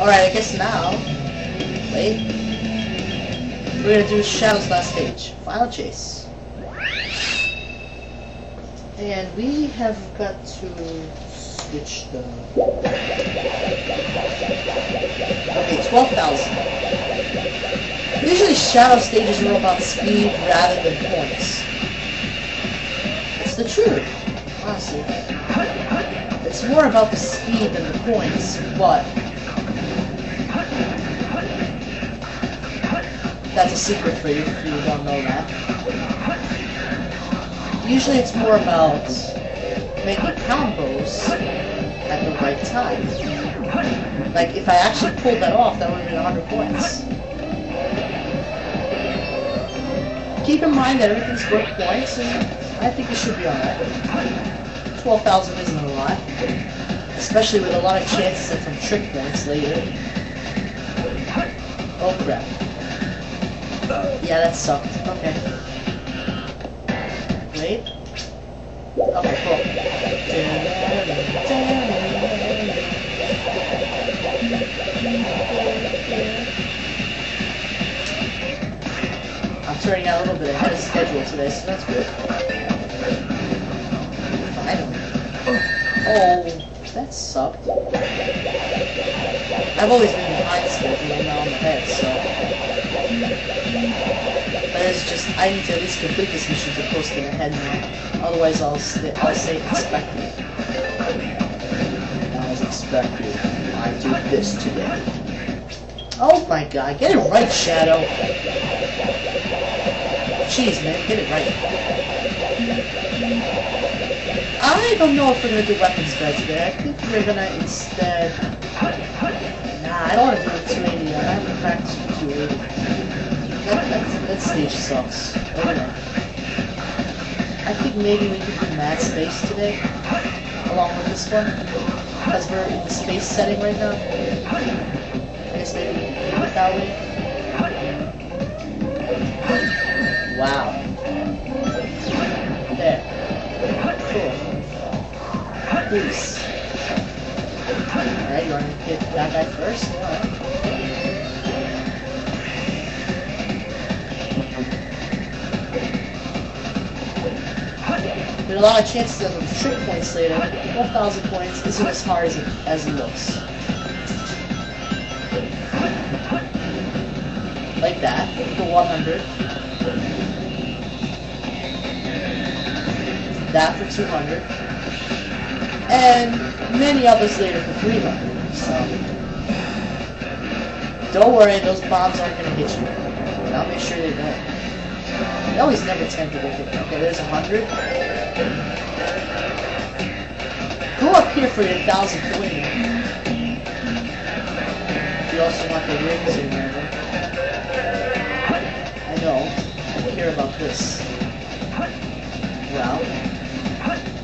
Alright, I guess now. Wait. We're gonna do Shadow's last stage. Final chase. And we have got to switch the... Okay, 12,000. Usually Shadow stages are about speed rather than points. It's the truth, honestly. It's more about the speed than the points, but that's a secret for you if you don't know that. Usually it's more about making combos at the right time. Like, if I actually pulled that off, that would have been 100 points. Keep in mind that everything's worth points, and I think it should be alright. 12,000 isn't a lot. Especially with a lot of chances from trick points later. Oh crap. Yeah, that sucked. Okay. Wait. Okay, cool. I'm turning out a little bit ahead of schedule today, so that's good. Finally. Oh, that sucked. I've always been behind schedule, and now I'm ahead, so... But it's just, I need to at least complete this mission to post it ahead now. Otherwise, I'll, I'll say expected. As expected, I did this today. Oh my god, get it right, Shadow! Jeez, man, get it right. I don't know if we're gonna do weapons bed today. I think we're gonna instead... Nah, I don't want to do it 280. I haven't practiced for 280. That, that, stage sucks. I think maybe we could do Mad Space today, along with this one, because we're in the space setting right now. I guess maybe that way. Wow. Alright, you wanna get that guy first? Alright. There a lot of chances of the trick points later. 12,000 points isn't as hard as it, as it looks. Like that, for 100. That for 200. And many others later for 300. So, don't worry, those bombs aren't to hit you. And I'll make sure they don't. They always never tend to hit you. Okay, there's a 100. Go up here for your thousand coin. You also want the rings in there. I know. I care about this. Well.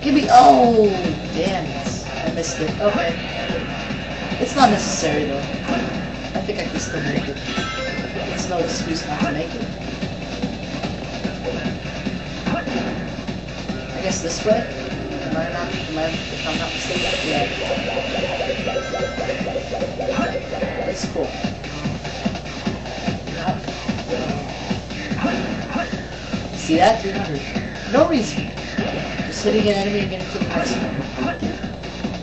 Give me oh damn it. I missed it. Okay. It's not necessary though. I think I can still make it. There's no excuse not to make it. I guess this way? Am I not, am I, if I'm not mistaken? Yeah. That's cool. See that? 300. No reason. Just hitting enemy to the.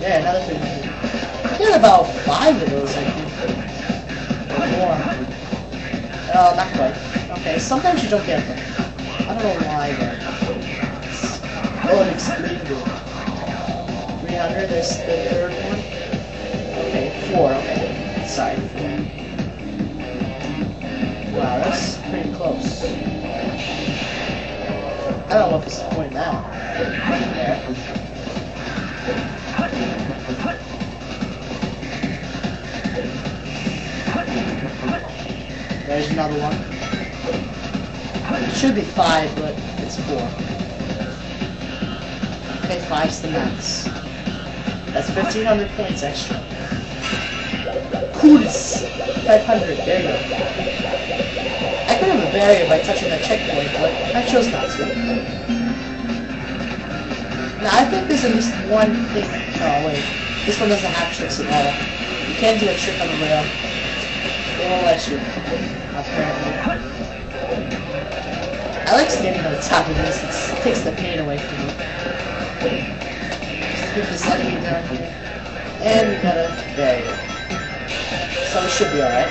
Yeah, another 300. Get about five of those, I think. Or more. Oh, not quite. Okay, sometimes you don't get them. I don't know why, but... Oh, unexplainable. 300, there's the third one. Okay, four, okay. Sorry. Wow, that's pretty close. I don't know what this is pointing out. There. There's another one. It should be five, but it's four. Okay, five's the max. That's 1500 points extra. Coolest! 500, there you go. I could have a barrier by touching that checkpoint, but I chose not to. Now, I think there's at least one thing. Oh, wait. This one doesn't have tricks at all. You can't do a trick on the rail. They won't let you. Apparently. I like standing on the top of this. It takes the pain away from me. Just this down here. And we gotta... There you go. So it should be alright.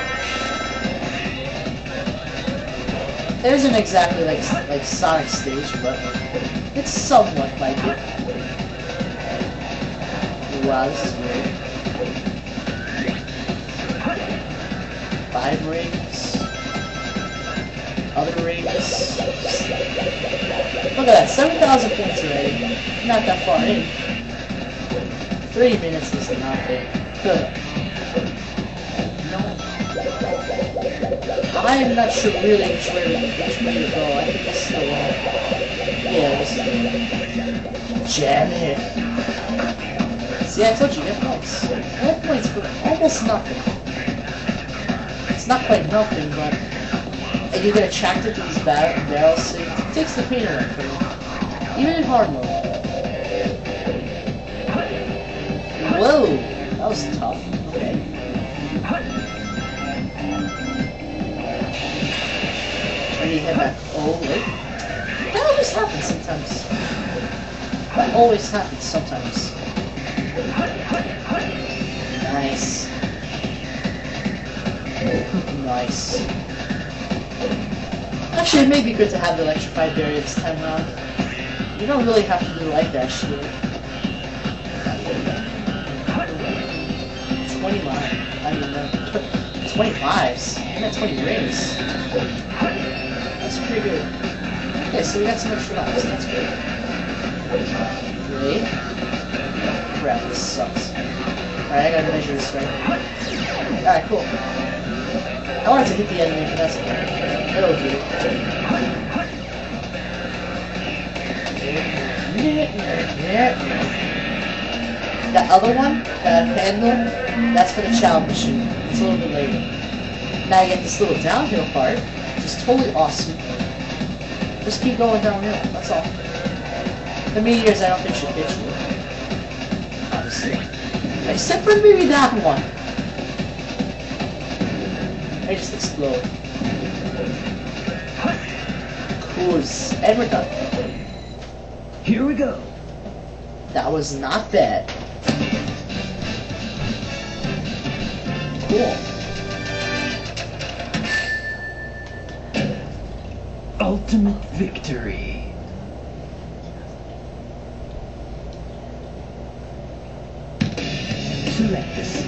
There isn't exactly like like Sonic stage, but it's somewhat like it. This. Five rings. Other rings. Look at that, 7,000 points already. Not that far in. Three minutes is nothing. I am not sure really which way, to go. I think this is the one. Yeah, this is the Jam it. See, I told you, get points. Get points for almost nothing. It's not quite nothing, but and you get attracted to these bar barrels, so it takes the pain away from you. Even in hard mode. Whoa! That was tough. Okay. Ready to head back. Oh, wait. That always happens sometimes. That always happens sometimes. Nice. nice. Actually, it may be good to have the electrified barrier this time around. You don't really have to do like that shit. 29. I mean, uh, 25s. I got 20 rings. That's pretty good. Okay, so we got some extra lives. That's good. Great. Crap, this sucks. Alright, I gotta measure this right. Alright, cool. I wanted to hit the enemy, but that's okay. It'll do. That other one, that handle, that's for the challenge mission. It's a little bit later. Now I get this little downhill part, which is totally awesome. Just keep going downhill, that's all. The meteors I don't think should hit you. Obviously. Except for maybe that one. I just explode. We're done. Here we go. That was not bad. Cool. Ultimate victory. let this.